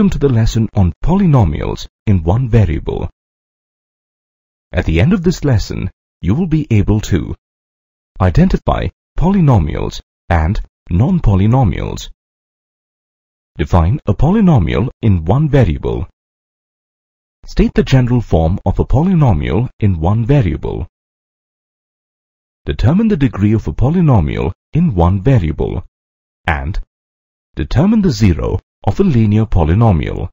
Welcome to the lesson on polynomials in one variable. At the end of this lesson, you will be able to identify polynomials and non-polynomials, define a polynomial in one variable, state the general form of a polynomial in one variable, determine the degree of a polynomial in one variable, and determine the zero of a linear polynomial.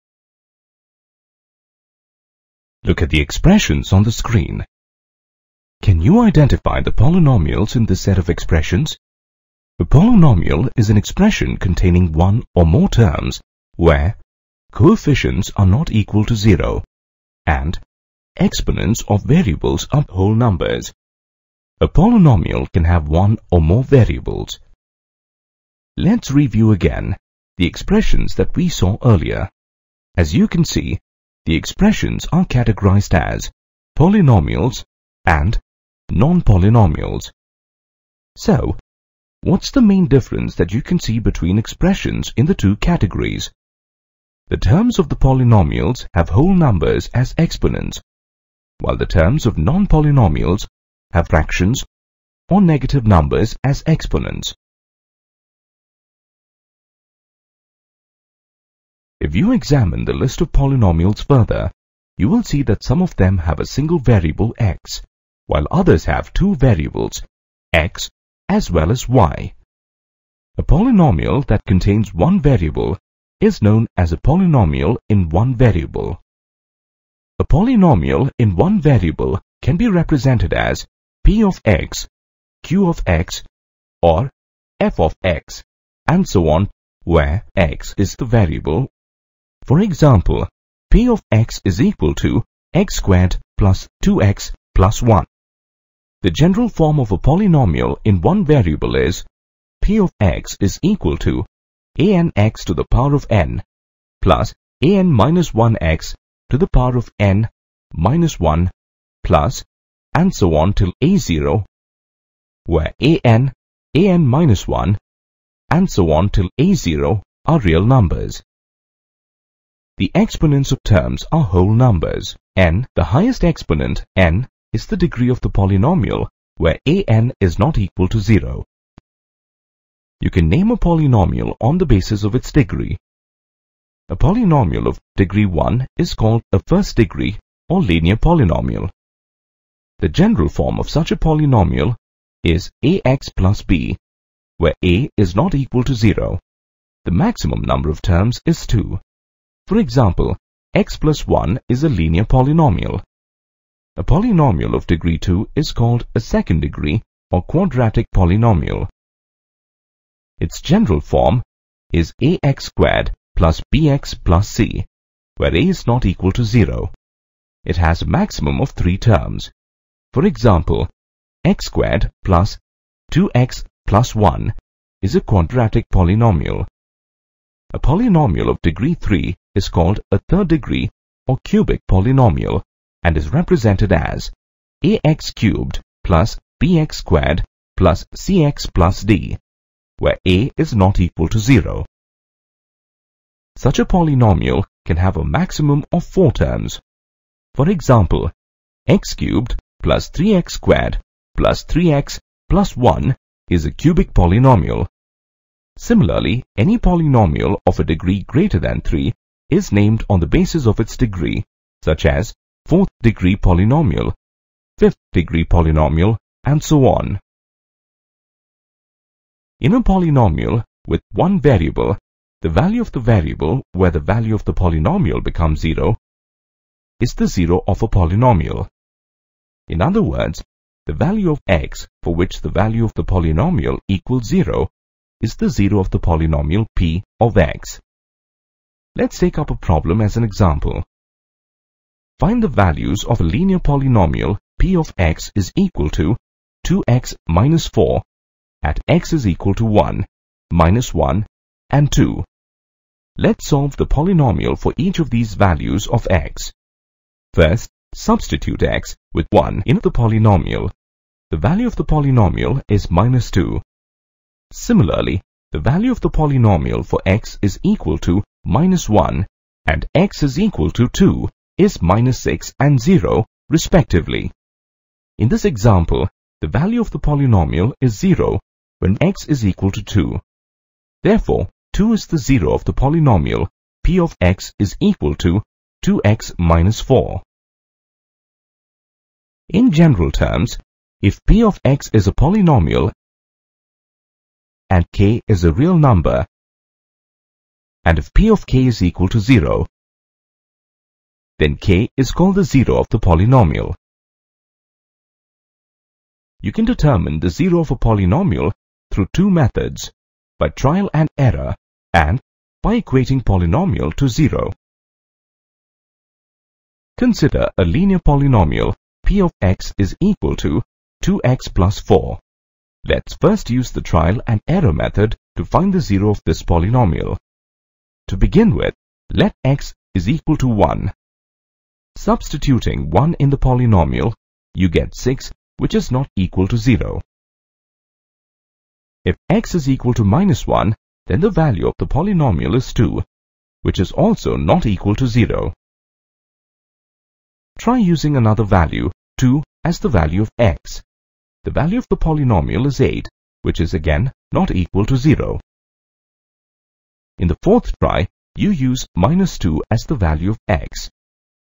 Look at the expressions on the screen. Can you identify the polynomials in this set of expressions? A polynomial is an expression containing one or more terms where coefficients are not equal to zero and exponents of variables are whole numbers. A polynomial can have one or more variables. Let's review again the expressions that we saw earlier. As you can see, the expressions are categorized as polynomials and non-polynomials. So, what's the main difference that you can see between expressions in the two categories? The terms of the polynomials have whole numbers as exponents, while the terms of non-polynomials have fractions or negative numbers as exponents. If you examine the list of polynomials further, you will see that some of them have a single variable x, while others have two variables, x as well as y. A polynomial that contains one variable is known as a polynomial in one variable. A polynomial in one variable can be represented as p of x, q of x, or f of x, and so on, where x is the variable for example, p of x is equal to x squared plus 2x plus 1. The general form of a polynomial in one variable is p of x is equal to anx to the power of n plus an minus 1x to the power of n minus 1 plus and so on till a0 where an, an minus 1 and so on till a0 are real numbers. The exponents of terms are whole numbers. n, the highest exponent, n, is the degree of the polynomial where an is not equal to 0. You can name a polynomial on the basis of its degree. A polynomial of degree 1 is called a first degree or linear polynomial. The general form of such a polynomial is ax plus b, where a is not equal to 0. The maximum number of terms is 2. For example, x plus 1 is a linear polynomial. A polynomial of degree 2 is called a second degree or quadratic polynomial. Its general form is ax squared plus bx plus c, where a is not equal to 0. It has a maximum of three terms. For example, x squared plus 2x plus 1 is a quadratic polynomial. A polynomial of degree 3 is called a third degree or cubic polynomial and is represented as ax cubed plus bx squared plus cx plus d, where a is not equal to 0. Such a polynomial can have a maximum of four terms. For example, x cubed plus 3x squared plus 3x plus 1 is a cubic polynomial Similarly, any polynomial of a degree greater than 3 is named on the basis of its degree, such as fourth degree polynomial, fifth degree polynomial, and so on. In a polynomial with one variable, the value of the variable where the value of the polynomial becomes 0 is the zero of a polynomial. In other words, the value of x for which the value of the polynomial equals 0 is the zero of the polynomial p of x. Let's take up a problem as an example. Find the values of a linear polynomial p of x is equal to 2x minus 4 at x is equal to 1, minus 1, and 2. Let's solve the polynomial for each of these values of x. First, Substitute x with 1 in the polynomial. The value of the polynomial is minus 2. Similarly, the value of the polynomial for x is equal to minus 1 and x is equal to 2 is minus 6 and 0 respectively. In this example, the value of the polynomial is 0 when x is equal to 2. Therefore, 2 is the 0 of the polynomial p of x is equal to 2x minus 4. In general terms, if p of x is a polynomial and k is a real number, and if p of k is equal to 0, then k is called the 0 of the polynomial. You can determine the 0 of a polynomial through two methods, by trial and error and by equating polynomial to 0. Consider a linear polynomial p of x is equal to 2x plus 4. Let's first use the trial and error method to find the 0 of this polynomial. To begin with, let x is equal to 1. Substituting 1 in the polynomial, you get 6 which is not equal to 0. If x is equal to minus 1, then the value of the polynomial is 2, which is also not equal to 0. Try using another value, 2, as the value of x. The value of the polynomial is 8, which is again not equal to 0. In the fourth try, you use minus 2 as the value of x.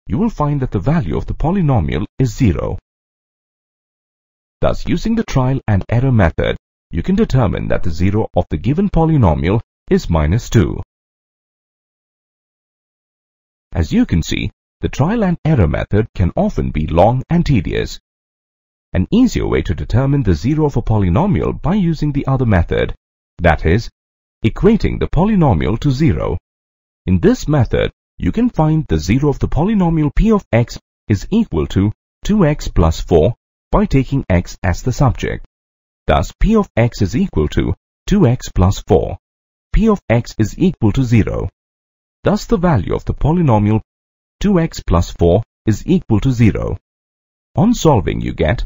You will find that the value of the polynomial is 0. Thus, using the trial and error method, you can determine that the 0 of the given polynomial is minus 2. As you can see, the trial and error method can often be long and tedious. An easier way to determine the zero of a polynomial by using the other method, that is, equating the polynomial to zero. In this method, you can find the zero of the polynomial p of x is equal to 2x plus 4 by taking x as the subject. Thus, p of x is equal to 2x plus 4. p of x is equal to 0. Thus, the value of the polynomial 2x plus 4 is equal to 0. On solving you get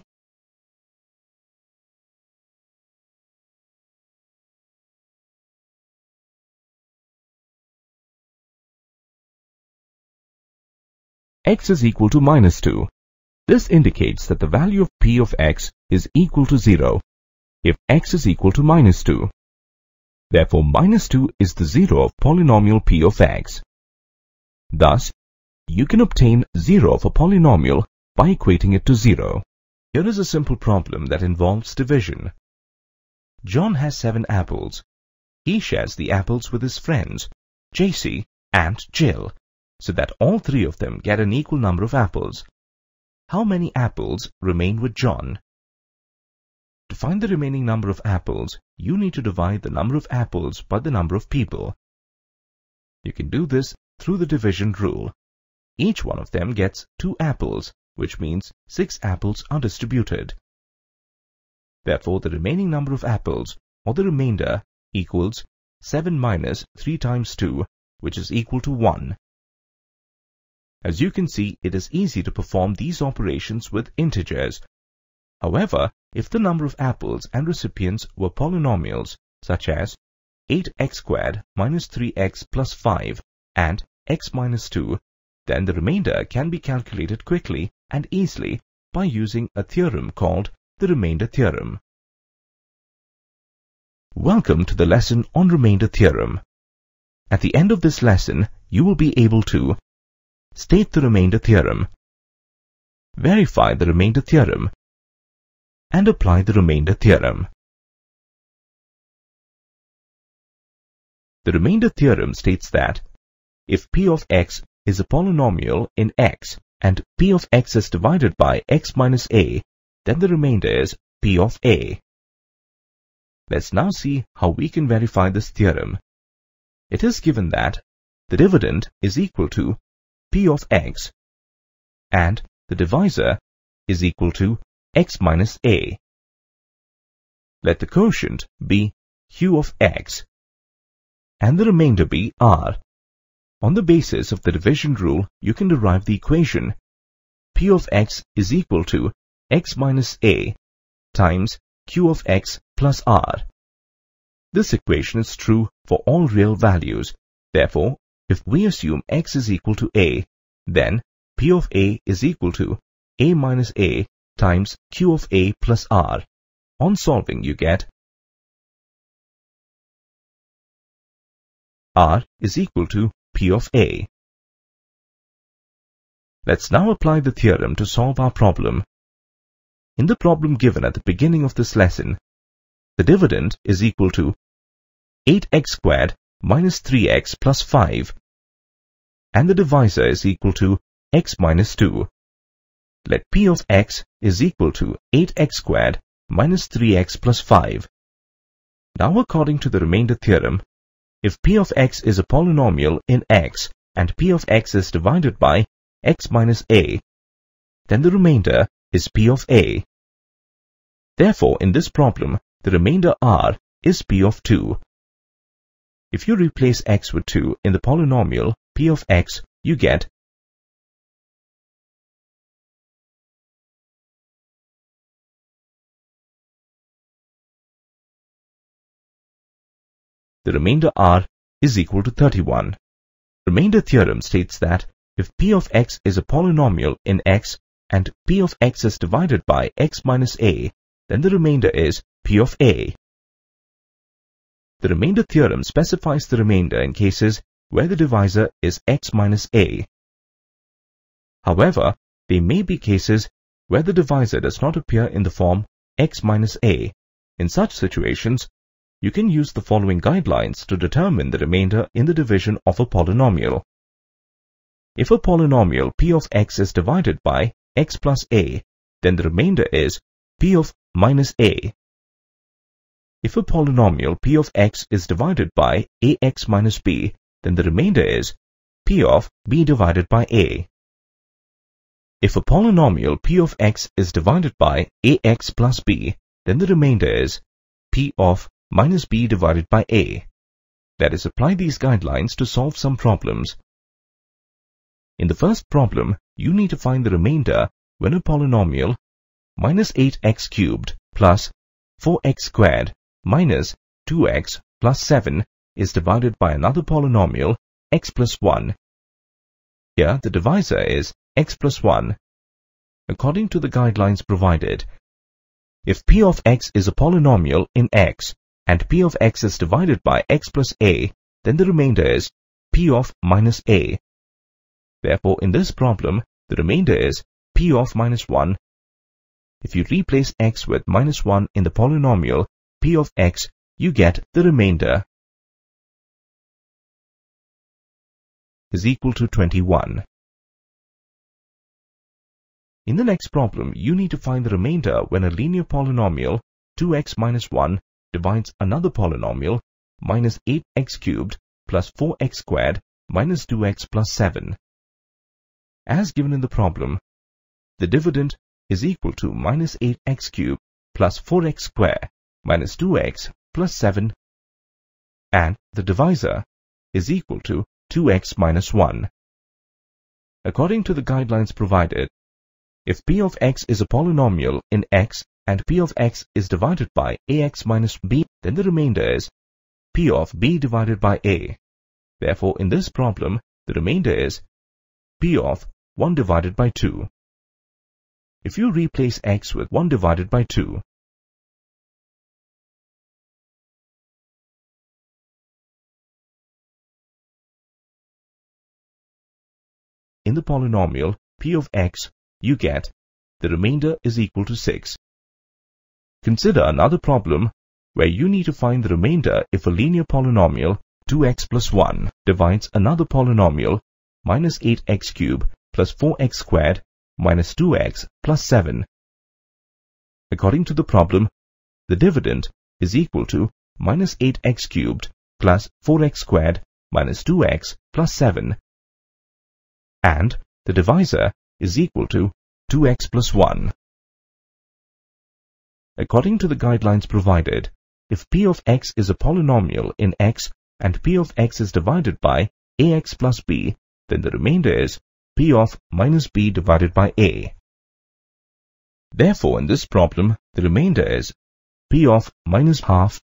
x is equal to minus 2. This indicates that the value of p of x is equal to 0 if x is equal to minus 2. Therefore, minus 2 is the 0 of polynomial p of x. Thus, you can obtain 0 of a polynomial by equating it to 0. Here is a simple problem that involves division. John has seven apples. He shares the apples with his friends, JC and Jill, so that all three of them get an equal number of apples. How many apples remain with John? To find the remaining number of apples, you need to divide the number of apples by the number of people. You can do this through the division rule. Each one of them gets two apples, which means six apples are distributed. Therefore, the remaining number of apples, or the remainder, equals 7 minus 3 times 2, which is equal to 1. As you can see, it is easy to perform these operations with integers. However, if the number of apples and recipients were polynomials, such as 8x squared minus 3x plus 5 and x minus 2, then the remainder can be calculated quickly and easily by using a theorem called the remainder theorem. Welcome to the lesson on remainder theorem. At the end of this lesson, you will be able to state the remainder theorem, verify the remainder theorem, and apply the remainder theorem. The remainder theorem states that if p of x is a polynomial in x and p of x is divided by x minus a, then the remainder is p of a. Let's now see how we can verify this theorem. It is given that the dividend is equal to p of x and the divisor is equal to x minus a. Let the quotient be q of x and the remainder be r. On the basis of the division rule, you can derive the equation p of x is equal to x minus a times q of x plus r. This equation is true for all real values. Therefore, if we assume x is equal to a, then p of a is equal to a minus a times q of a plus r. On solving, you get r is equal to p of a. Let's now apply the theorem to solve our problem. In the problem given at the beginning of this lesson, the dividend is equal to 8x squared minus 3x plus 5 and the divisor is equal to x minus 2. Let p of x is equal to 8x squared minus 3x plus 5. Now according to the remainder theorem, if p of x is a polynomial in x and p of x is divided by x minus a, then the remainder is p of a. Therefore, in this problem, the remainder r is p of 2. If you replace x with 2 in the polynomial p of x, you get the remainder r is equal to 31. Remainder theorem states that if p of x is a polynomial in x and p of x is divided by x minus a, then the remainder is p of a. The remainder theorem specifies the remainder in cases where the divisor is x minus a. However, there may be cases where the divisor does not appear in the form x minus a. In such situations, you can use the following guidelines to determine the remainder in the division of a polynomial. If a polynomial p of x is divided by x plus a, then the remainder is p of minus a. If a polynomial p of x is divided by ax minus b, then the remainder is p of b divided by a. If a polynomial p of x is divided by ax plus b, then the remainder is p of minus b divided by a. Let us apply these guidelines to solve some problems. In the first problem, you need to find the remainder when a polynomial minus 8x cubed plus 4x squared minus 2x plus 7 is divided by another polynomial x plus 1. Here the divisor is x plus 1. According to the guidelines provided, if p of x is a polynomial in x and p of x is divided by x plus a, then the remainder is p of minus a Therefore, in this problem, the remainder is p of minus 1. If you replace x with minus 1 in the polynomial p of x, you get the remainder is equal to 21. In the next problem, you need to find the remainder when a linear polynomial 2x minus 1 divides another polynomial minus 8x cubed plus 4x squared minus 2x plus 7. As given in the problem, the dividend is equal to minus 8x cubed plus 4x squared minus 2x plus 7 and the divisor is equal to 2x minus 1. According to the guidelines provided, if p of x is a polynomial in x and p of x is divided by ax minus b, then the remainder is p of b divided by a. Therefore, in this problem, the remainder is p of 1 divided by 2. If you replace x with 1 divided by 2, in the polynomial p of x, you get the remainder is equal to 6. Consider another problem where you need to find the remainder if a linear polynomial 2x plus 1 divides another polynomial minus 8x cubed plus 4x squared minus 2x plus 7. According to the problem, the dividend is equal to minus 8x cubed plus 4x squared minus 2x plus 7 and the divisor is equal to 2x plus 1. According to the guidelines provided, if p of x is a polynomial in x and p of x is divided by ax plus b, then the remainder is p of minus b divided by a. Therefore, in this problem, the remainder is p of minus half.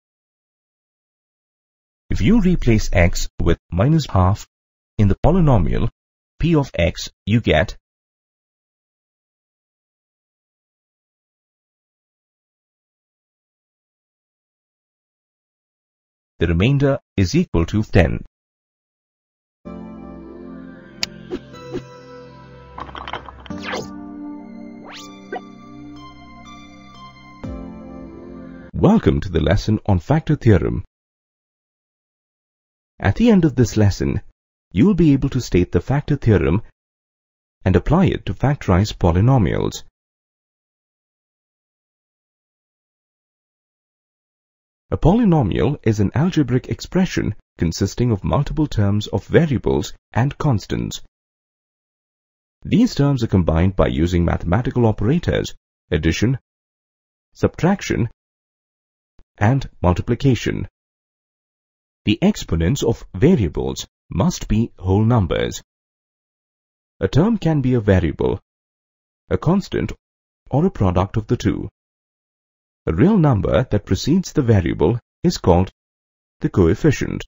If you replace x with minus half in the polynomial p of x, you get the remainder is equal to 10. Welcome to the lesson on factor theorem. At the end of this lesson, you will be able to state the factor theorem and apply it to factorize polynomials. A polynomial is an algebraic expression consisting of multiple terms of variables and constants. These terms are combined by using mathematical operators, addition, subtraction, and multiplication. The exponents of variables must be whole numbers. A term can be a variable, a constant, or a product of the two. A real number that precedes the variable is called the coefficient.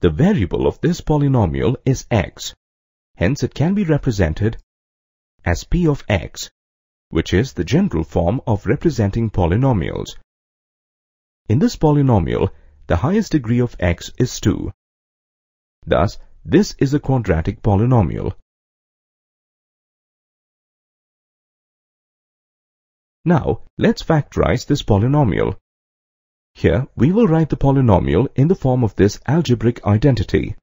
The variable of this polynomial is x. Hence it can be represented as p of x, which is the general form of representing polynomials. In this polynomial, the highest degree of x is 2. Thus, this is a quadratic polynomial. Now, let's factorize this polynomial. Here, we will write the polynomial in the form of this algebraic identity.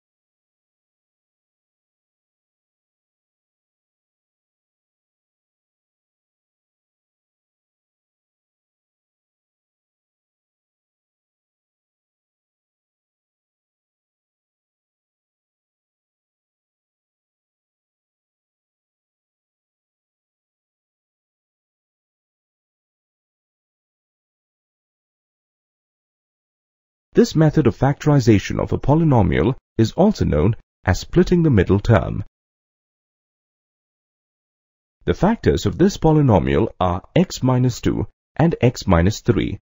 This method of factorization of a polynomial is also known as splitting the middle term. The factors of this polynomial are x minus 2 and x minus 3.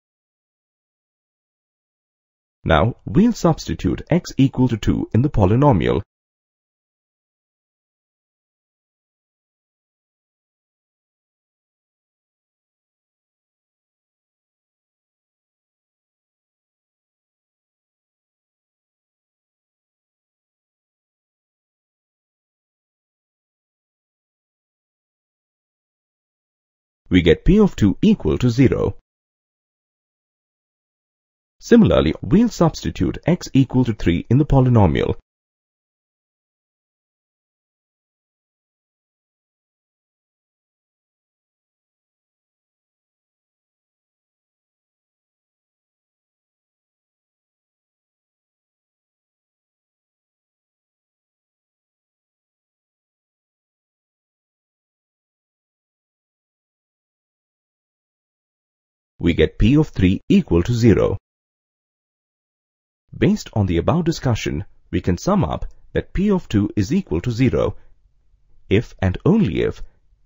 Now, we'll substitute x equal to 2 in the polynomial we get P of 2 equal to 0. Similarly, we'll substitute x equal to 3 in the polynomial. We get P of 3 equal to 0. Based on the above discussion, we can sum up that P of 2 is equal to 0 if and only if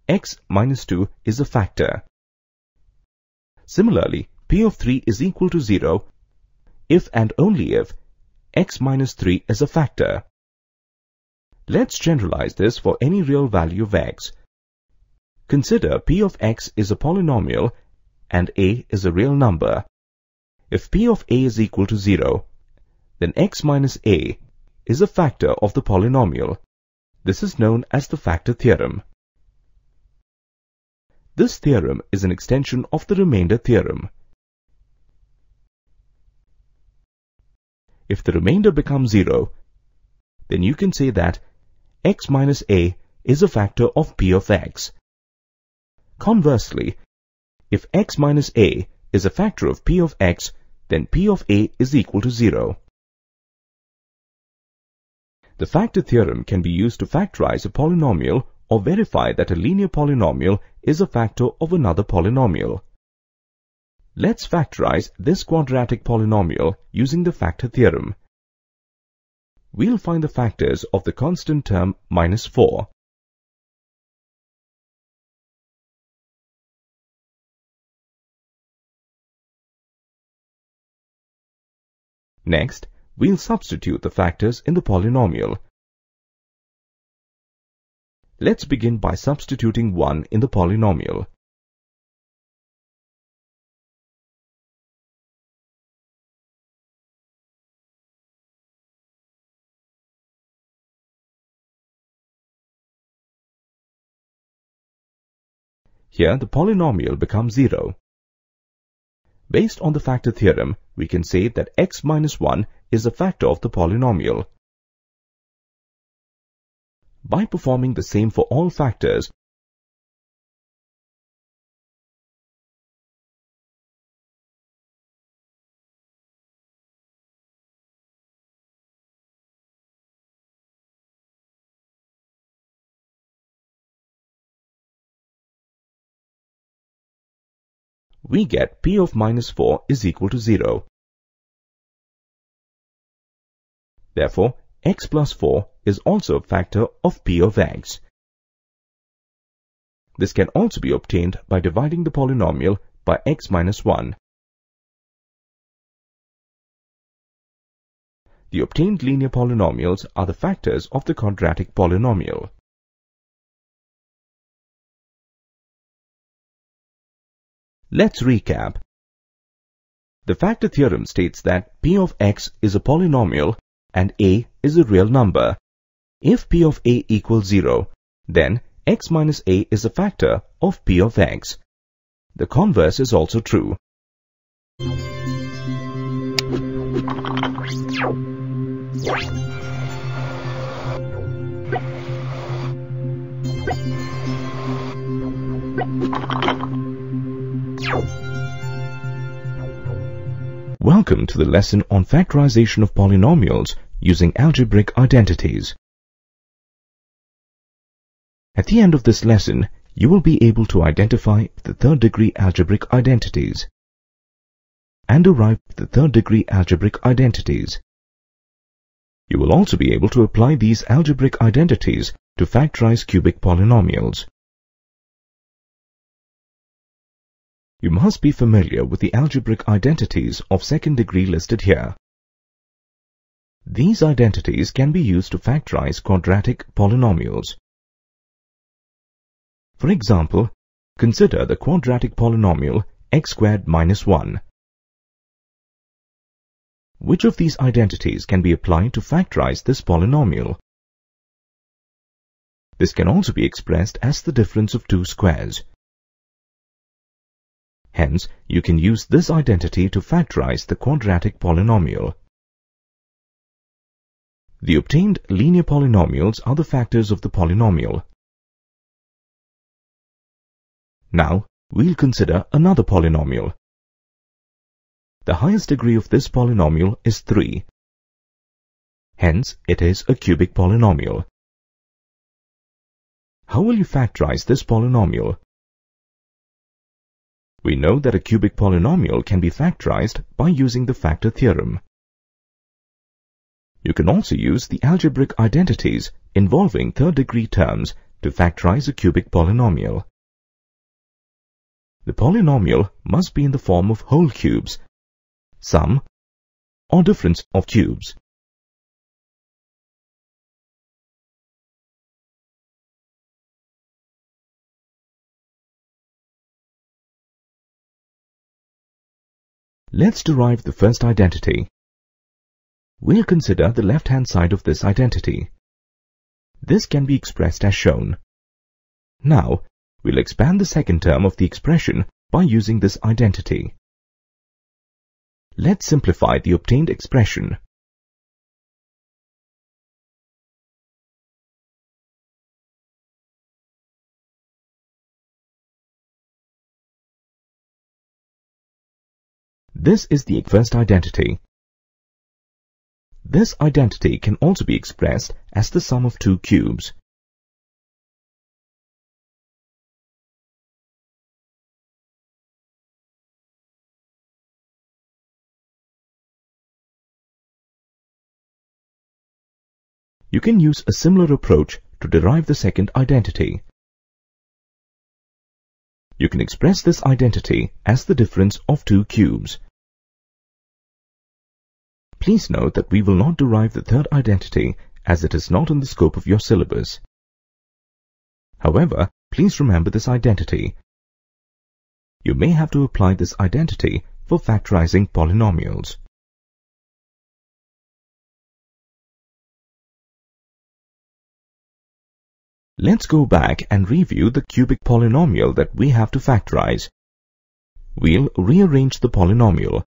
x minus 2 is a factor. Similarly, P of 3 is equal to 0 if and only if x minus 3 is a factor. Let's generalize this for any real value of x. Consider P of x is a polynomial and a is a real number. If p of a is equal to 0, then x minus a is a factor of the polynomial. This is known as the factor theorem. This theorem is an extension of the remainder theorem. If the remainder becomes 0, then you can say that x minus a is a factor of p of x. Conversely, if x minus a is a factor of p of x, then p of a is equal to 0. The factor theorem can be used to factorize a polynomial or verify that a linear polynomial is a factor of another polynomial. Let's factorize this quadratic polynomial using the factor theorem. we'll find the factors of the constant term minus 4. Next, we'll substitute the factors in the polynomial. Let's begin by substituting 1 in the polynomial. Here the polynomial becomes 0. Based on the factor theorem, we can say that x minus 1 is a factor of the polynomial. By performing the same for all factors, we get p of minus 4 is equal to 0. Therefore, x plus 4 is also a factor of p of x. This can also be obtained by dividing the polynomial by x minus 1. The obtained linear polynomials are the factors of the quadratic polynomial. Let's recap. The factor theorem states that p of x is a polynomial and a is a real number. If p of a equals 0, then x minus a is a factor of p of x. The converse is also true. Welcome to the lesson on factorization of polynomials using algebraic identities. At the end of this lesson, you will be able to identify the third degree algebraic identities and derive the third degree algebraic identities. You will also be able to apply these algebraic identities to factorize cubic polynomials. You must be familiar with the algebraic identities of second degree listed here. These identities can be used to factorize quadratic polynomials. For example, consider the quadratic polynomial x squared minus 1. Which of these identities can be applied to factorize this polynomial? This can also be expressed as the difference of two squares. Hence, you can use this identity to factorize the quadratic polynomial. The obtained linear polynomials are the factors of the polynomial. Now, we'll consider another polynomial. The highest degree of this polynomial is 3. Hence, it is a cubic polynomial. How will you factorize this polynomial? We know that a cubic polynomial can be factorized by using the factor theorem. You can also use the algebraic identities involving third-degree terms to factorize a cubic polynomial. The polynomial must be in the form of whole cubes, sum, or difference of cubes. Let's derive the first identity. We'll consider the left-hand side of this identity. This can be expressed as shown. Now, we'll expand the second term of the expression by using this identity. Let's simplify the obtained expression. This is the first identity. This identity can also be expressed as the sum of two cubes. you can use a similar approach to derive the second identity. You can express this identity as the difference of two cubes. Please note that we will not derive the third identity as it is not in the scope of your syllabus. However, please remember this identity. You may have to apply this identity for factorizing polynomials. Let's go back and review the cubic polynomial that we have to factorize. We'll rearrange the polynomial.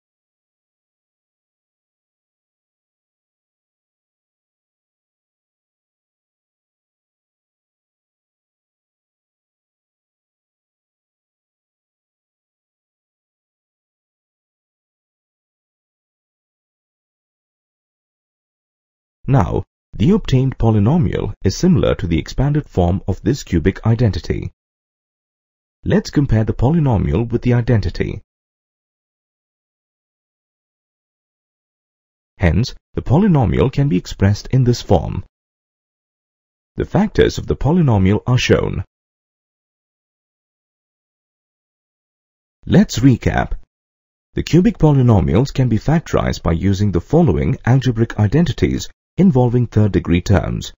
Now, the obtained polynomial is similar to the expanded form of this cubic identity. Let's compare the polynomial with the identity. Hence, the polynomial can be expressed in this form. The factors of the polynomial are shown. Let's recap. The cubic polynomials can be factorized by using the following algebraic identities involving third-degree terms.